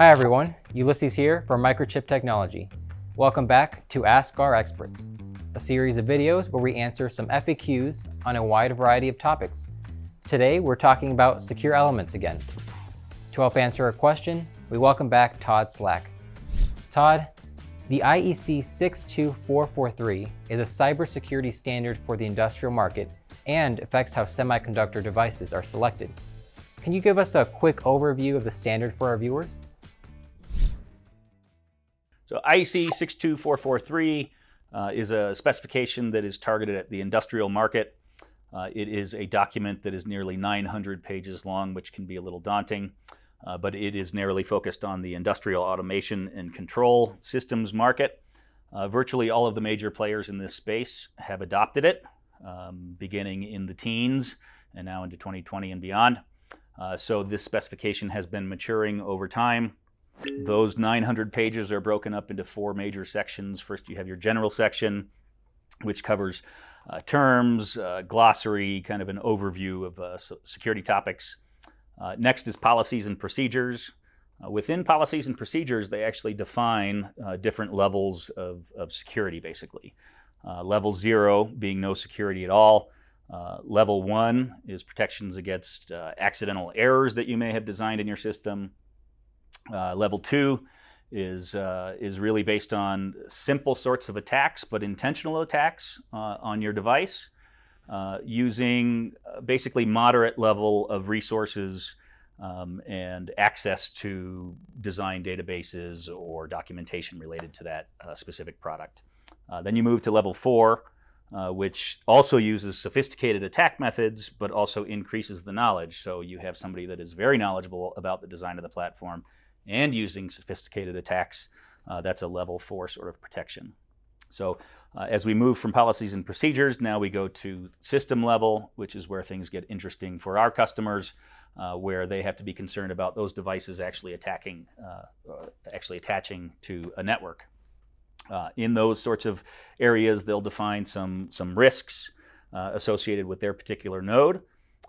Hi everyone, Ulysses here from Microchip Technology. Welcome back to Ask Our Experts, a series of videos where we answer some FAQs on a wide variety of topics. Today we're talking about secure elements again. To help answer a question, we welcome back Todd Slack. Todd, the IEC 62443 is a cybersecurity standard for the industrial market and affects how semiconductor devices are selected. Can you give us a quick overview of the standard for our viewers? So IEC 62443 uh, is a specification that is targeted at the industrial market. Uh, it is a document that is nearly 900 pages long, which can be a little daunting uh, but it is narrowly focused on the industrial automation and control systems market. Uh, virtually all of the major players in this space have adopted it, um, beginning in the teens and now into 2020 and beyond. Uh, so this specification has been maturing over time. Those 900 pages are broken up into four major sections. First, you have your general section, which covers uh, terms, uh, glossary, kind of an overview of uh, security topics. Uh, next is policies and procedures. Uh, within policies and procedures, they actually define uh, different levels of, of security, basically. Level zero being no security at all. Level one is protections against accidental errors that you may have designed in your system. Level two is, is really based on simple sorts of attacks, but intentional attacks on your device. Uh, using uh, basically moderate level of resources um, and access to design databases or documentation related to that uh, specific product. Uh, then you move to level four, uh, which also uses sophisticated attack methods, but also increases the knowledge. So you have somebody that is very knowledgeable about the design of the platform and using sophisticated attacks. Uh, that's a level four sort of protection. So uh, as we move from policies and procedures, now we go to system level, which is where things get interesting for our customers, uh, where they have to be concerned about those devices actually attacking, uh, actually attaching to a network. Uh, in those sorts of areas, they'll define some some risks uh, associated with their particular node.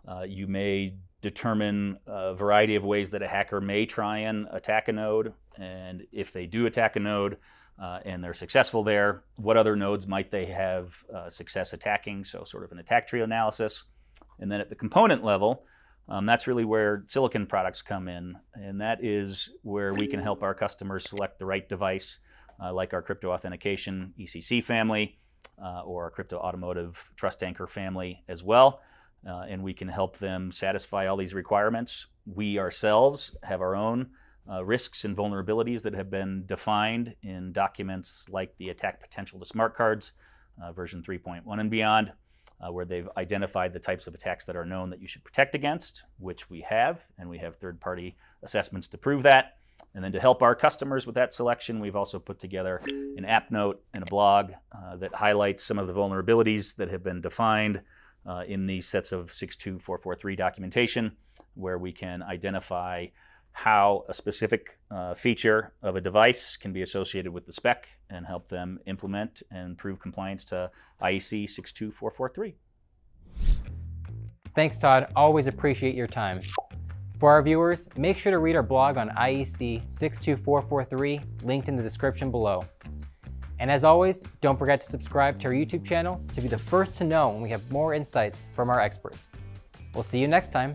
Uh, you may determine a variety of ways that a hacker may try and attack a node, and if they do attack a node, uh, and they're successful there. What other nodes might they have uh, success attacking? So, sort of an attack tree analysis. And then at the component level, um, that's really where silicon products come in. And that is where we can help our customers select the right device, uh, like our crypto authentication ECC family uh, or our crypto automotive trust anchor family as well. Uh, and we can help them satisfy all these requirements. We ourselves have our own uh, risks and vulnerabilities that have been defined in documents like the attack potential to smart cards, uh, version 3.1 and beyond, uh, where they've identified the types of attacks that are known that you should protect against, which we have, and we have third party assessments to prove that. And then to help our customers with that selection, we've also put together an app note and a blog uh, that highlights some of the vulnerabilities that have been defined uh, in these sets of 62443 documentation, where we can identify how a specific uh, feature of a device can be associated with the spec and help them implement and prove compliance to IEC 62443. Thanks, Todd. Always appreciate your time. For our viewers, make sure to read our blog on IEC 62443, linked in the description below. And as always, don't forget to subscribe to our YouTube channel to be the first to know when we have more insights from our experts. We'll see you next time.